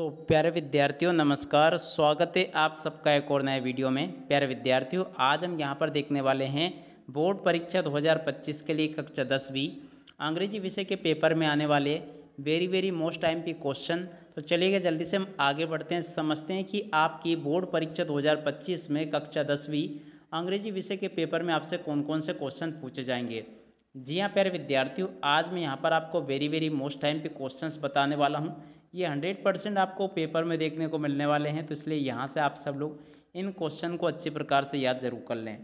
तो प्यारे विद्यार्थियों, नमस्कार। स्वागत है आप सबका एक और नए वीडियो में। प्यारे विद्यार्थियों, आज हम यहाँ पर देखने वाले हैं बोर्ड परीक्षा 2025 के लिए कक्षा दसवीं। अंग्रेज़ी विषय के पेपर में आने वाले वेरी वेरी मोस्ट टाइम पी क्वेश्चन तो चलिएगा जल्दी से हम आगे बढ़ते हैं। समझते हैं कि आपकी बोर्ड परीक्षा 2025 में कक्षा दसवीं अंग्रेज़ी विषय के पेपर में आपसे कौन कौन से क्वेश्चन पूछे जाएँगे। जी हाँ प्यारे विद्यार्थियों, आज मैं यहाँ पर आपको वेरी वेरी मोस्ट टाइम के क्वेश्चंस बताने वाला हूँ। ये हंड्रेड परसेंट आपको पेपर में देखने को मिलने वाले हैं तो इसलिए यहाँ से आप सब लोग इन क्वेश्चन को अच्छे प्रकार से याद ज़रूर कर लें।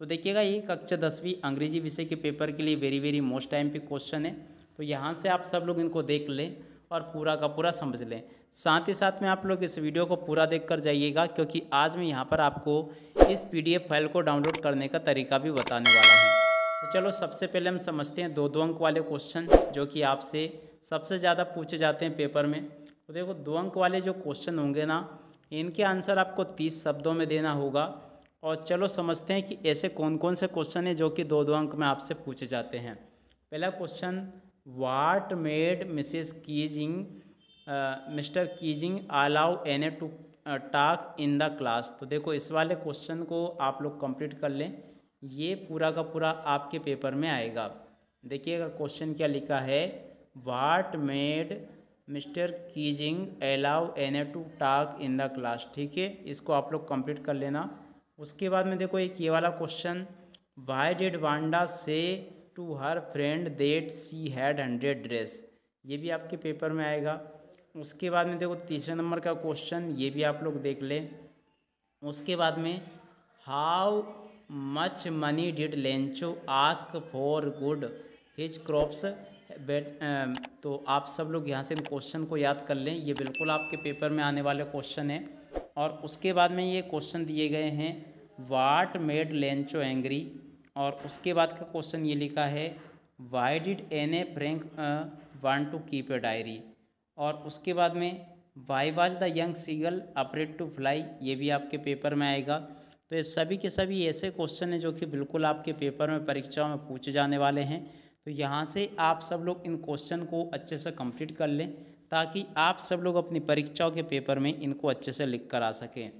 तो देखिएगा, ये कक्षा दसवीं अंग्रेज़ी विषय के पेपर के लिए वेरी वेरी मोस्ट टाइम पे क्वेश्चन है। तो यहाँ से आप सब लोग इनको देख लें और पूरा का पूरा समझ लें। साथ ही साथ में आप लोग इस वीडियो को पूरा देख कर जाइएगा, क्योंकि आज मैं यहाँ पर आपको इस पीडीएफ फ़ाइल को डाउनलोड करने का तरीका भी बताने वाला हूँ। तो चलो, सबसे पहले हम समझते हैं दो दो अंक वाले क्वेश्चन जो कि आपसे सबसे ज़्यादा पूछे जाते हैं पेपर में। तो देखो, दो अंक वाले जो क्वेश्चन होंगे ना, इनके आंसर आपको तीस शब्दों में देना होगा। और चलो समझते हैं कि ऐसे कौन कौन से क्वेश्चन हैं जो कि दो दो अंक में आपसे पूछे जाते हैं। पहला question what made Mrs Keesing Mr Keesing allow Anne to talk in the class तो देखो, इस वाले क्वेश्चन को आप लोग कंप्लीट कर लें। ये पूरा का पूरा आपके पेपर में आएगा। देखिएगा क्वेश्चन क्या लिखा है। What made Mr Keesing allow Anne to talk in the class, ठीक है? इसको आप लोग कंप्लीट कर लेना। उसके बाद में देखो एक ये वाला question why did Wanda say to her friend that she had hundred dress ये भी आपके पेपर में आएगा। उसके बाद में देखो तीसरे नंबर का क्वेश्चन, ये भी आप लोग देख लें। उसके बाद में how much money did Lencho ask for good his crops bet तो आप सब लोग यहाँ से इन क्वेश्चन को याद कर लें। ये बिल्कुल आपके पेपर में आने वाले क्वेश्चन है। और उसके बाद में ये क्वेश्चन दिए गए हैं वाट मेड लेंचो एंग्री और उसके बाद का क्वेश्चन ये लिखा है why did Anne Frank want to keep a diary और उसके बाद में why was the young seagull afraid to fly ये भी आपके पेपर में आएगा। तो ये सभी के सभी ऐसे क्वेश्चन हैं जो कि बिल्कुल आपके पेपर में, परीक्षाओं में पूछे जाने वाले हैं। तो यहाँ से आप सब लोग इन क्वेश्चन को अच्छे से कंप्लीट कर लें, ताकि आप सब लोग अपनी परीक्षाओं के पेपर में इनको अच्छे से लिख कर आ सकें।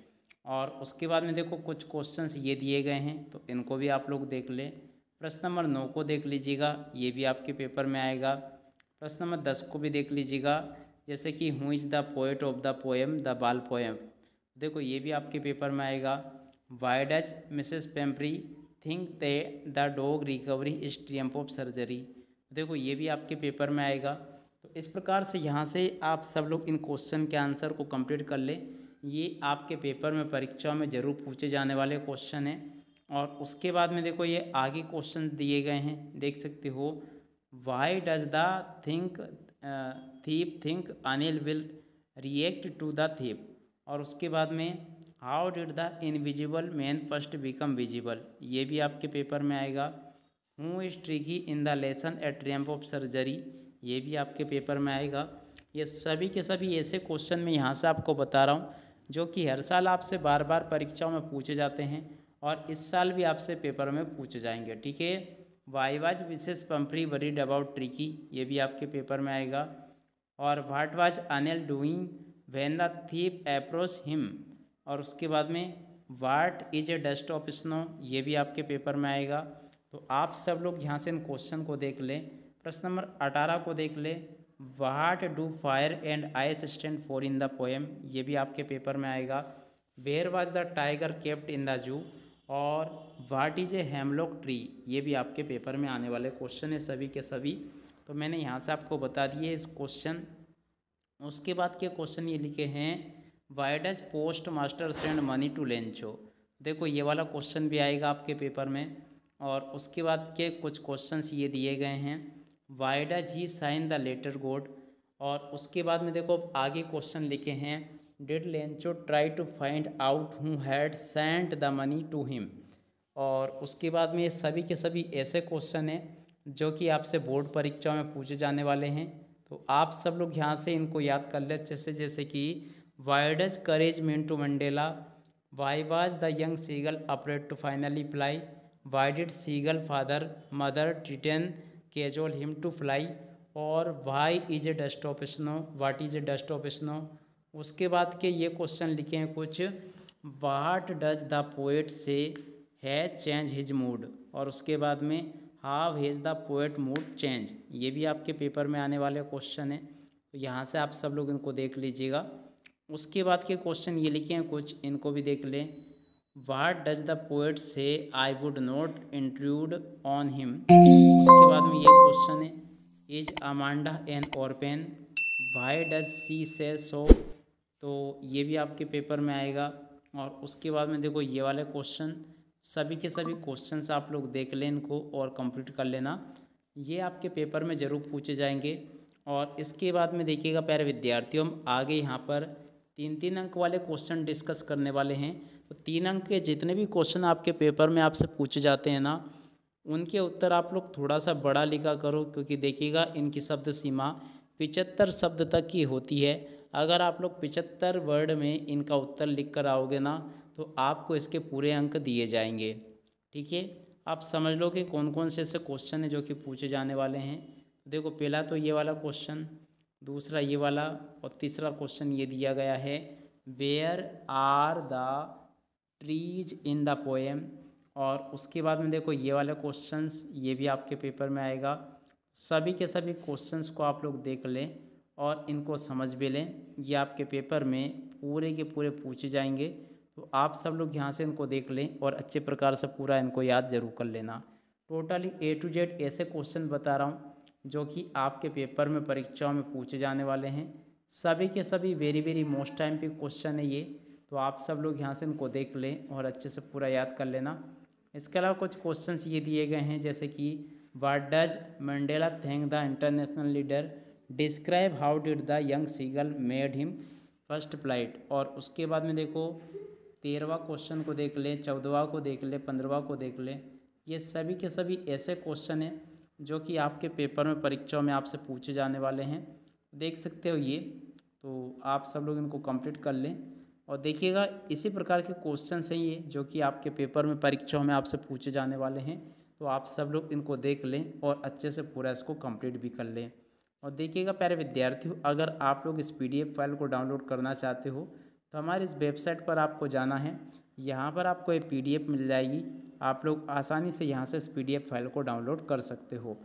और उसके बाद में देखो कुछ क्वेश्चंस ये दिए गए हैं तो इनको भी आप लोग देख लें। प्रश्न नंबर नौ को देख लीजिएगा, ये भी आपके पेपर में आएगा। प्रश्न नंबर दस को भी देख लीजिएगा, जैसे कि who is the poet of the poem the ball poem देखो ये भी आपके पेपर में आएगा। Why does Mrs Pumphrey think they, the dog recovery is triumph of surgery. देखो, ये भी आपके पेपर में आएगा। तो इस प्रकार से यहाँ से आप सब लोग इन क्वेश्चन के आंसर को कंप्लीट कर लें। ये आपके पेपर में परीक्षा में ज़रूर पूछे जाने वाले क्वेश्चन हैं। और उसके बाद में देखो, ये आगे क्वेश्चन दिए गए हैं। देख सकते हो why does the think thief think Anil will react to the thief और उसके बाद में how did the invisible man first become visible? ये भी आपके पेपर में आएगा। Who is Tricki in the lesson at triumph of surgery? ये भी आपके पेपर में आएगा। ये सभी के सभी ऐसे क्वेश्चन मैं यहाँ से आपको बता रहा हूँ, जो कि हर साल आपसे बार बार परीक्षाओं में पूछे जाते हैं और इस साल भी आपसे पेपर में पूछे जाएँगे, ठीक है? वाई वाज विशेष पंपरी वरीड अबाउट ट्रिकी, ये भी आपके पेपर में आएगा। और what was Anil doing when the thief approach him? और उसके बाद में what is a dust of snow ये भी आपके पेपर में आएगा। तो आप सब लोग यहाँ से इन क्वेश्चन को देख लें। प्रश्न नंबर अठारह को देख लें। What do fire and ice stand for in the poem ये भी आपके पेपर में आएगा। Where was the tiger kept in the zoo और what is a hemlock tree ये भी आपके पेपर में आने वाले क्वेश्चन है सभी के सभी। तो मैंने यहाँ से आपको बता दिए इस क्वेश्चन उसके बाद के क्वेश्चन ये लिखे हैं why does post master send money to Lencho देखो, ये वाला क्वेश्चन भी आएगा आपके पेपर में। और उसके बाद के कुछ क्वेश्चंस ये दिए गए हैं। Why does he sign the letter God और उसके बाद में देखो, आगे क्वेश्चन लिखे हैं। Did Lencho try to find out who had sent the money to him और उसके बाद में ये सभी के सभी ऐसे क्वेश्चन हैं, जो कि आपसे बोर्ड परीक्षाओं में पूछे जाने वाले हैं। तो आप सब लोग यहाँ से इनको याद कर ले अच्छे से, जैसे कि Why does courage mean to Mandela? Why was the young seagull afraid to finally fly? Why did seagull father mother threaten casual him to fly? और why is a dust of snow, what is a dust of snow उसके बाद के ये question लिखे हैं कुछ, what does the poet से है चेंज हिज मूड और उसके बाद में how has the poet mood change ये भी आपके पेपर में आने वाले क्वेश्चन है तो यहाँ से आप सब लोग इनको देख लीजिएगा उसके बाद के क्वेश्चन ये लिखे हैं कुछ, इनको भी देख लें। वाट does the poet say I would not intrude on him उसके बाद में ये क्वेश्चन है। Is Amanda an orphan why does she say so तो ये भी आपके पेपर में आएगा। और उसके बाद में देखो ये वाले क्वेश्चन सभी के सभी क्वेश्चन आप लोग देख लें इनको और कंप्लीट कर लेना। ये आपके पेपर में ज़रूर पूछे जाएँगे। और इसके बाद में देखिएगा, प्यारे विद्यार्थियों हम आगे यहाँ पर तीन तीन अंक वाले क्वेश्चन डिस्कस करने वाले हैं। तो तीन अंक के जितने भी क्वेश्चन आपके पेपर में आपसे पूछे जाते हैं ना, उनके उत्तर आप लोग थोड़ा सा बड़ा लिखा करो, क्योंकि देखिएगा इनकी शब्द सीमा पिचहत्तर शब्द तक की होती है। अगर आप लोग पिचहत्तर वर्ड में इनका उत्तर लिख कर आओगे ना तो आपको इसके पूरे अंक दिए जाएँगे। ठीक है? आप समझ लो कि कौन कौन से ऐसे क्वेश्चन हैं जो कि पूछे जाने वाले हैं। देखो, पहला तो ये वाला क्वेश्चन दूसरा ये वाला और तीसरा क्वेश्चन ये दिया गया है where are the trees in the poem और उसके बाद में देखो ये वाले क्वेश्चंस ये भी आपके पेपर में आएगा। सभी के सभी क्वेश्चंस को आप लोग देख लें और इनको समझ भी लें। ये आपके पेपर में पूरे के पूरे पूछे जाएँगे। तो आप सब लोग यहाँ से इनको देख लें और अच्छे प्रकार से पूरा इनको याद ज़रूर कर लेना। टोटली ए टू जेड ऐसे क्वेश्चन बता रहा हूँ। जो कि आपके पेपर में, परीक्षाओं में पूछे जाने वाले हैं। सभी के सभी वेरी वेरी मोस्ट टाइम पे क्वेश्चन है ये। तो आप सब लोग यहाँ से इनको देख लें और अच्छे से पूरा याद कर लेना। इसके अलावा कुछ क्वेश्चंस ये दिए गए हैं, जैसे कि what does Mandela thank the international leader describe how did the young seagull made him first flight और उसके बाद में देखो, तेरहवा क्वेश्चन को देख ले, चौदहवा को देख ले, पंद्रहवा को देख ले। ये सभी के सभी ऐसे क्वेश्चन हैं जो कि आपके पेपर में, परीक्षाओं में आपसे पूछे जाने वाले हैं। देख सकते हो ये। तो आप सब लोग इनको कंप्लीट कर लें। और देखिएगा, इसी प्रकार के क्वेश्चन हैं ये, जो कि आपके पेपर में, परीक्षाओं में आपसे पूछे जाने वाले हैं। तो आप सब लोग इनको देख लें और अच्छे से पूरा इसको कंप्लीट भी कर लें। और देखिएगा, प्यारे विद्यार्थियों, अगर आप लोग इस पीडीएफ फ़ाइल को डाउनलोड करना चाहते हो तो हमारे इस वेबसाइट पर आपको जाना है। यहाँ पर आपको एक पी मिल जाएगी। आप लोग आसानी से यहाँ से इस पी फ़ाइल को डाउनलोड कर सकते हो।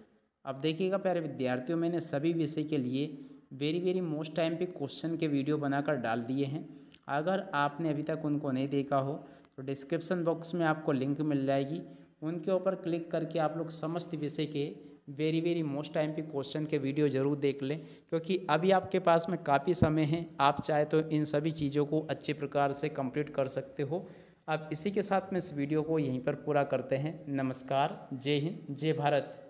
अब देखिएगा, प्यारे विद्यार्थियों, मैंने सभी विषय के लिए वेरी वेरी मोस्ट टाइम पे क्वेश्चन के वीडियो बनाकर डाल दिए हैं। अगर आपने अभी तक उनको नहीं देखा हो तो डिस्क्रिप्सन बॉक्स में आपको लिंक मिल जाएगी। उनके ऊपर क्लिक करके आप लोग समस्त विषय के वेरी वेरी मोस्ट टाइम पे क्वेश्चन के वीडियो ज़रूर देख लें, क्योंकि अभी आपके पास में काफ़ी समय है। आप चाहे तो इन सभी चीज़ों को अच्छे प्रकार से कंप्लीट कर सकते हो। अब इसी के साथ में इस वीडियो को यहीं पर पूरा करते हैं। नमस्कार, जय हिंद, जय भारत।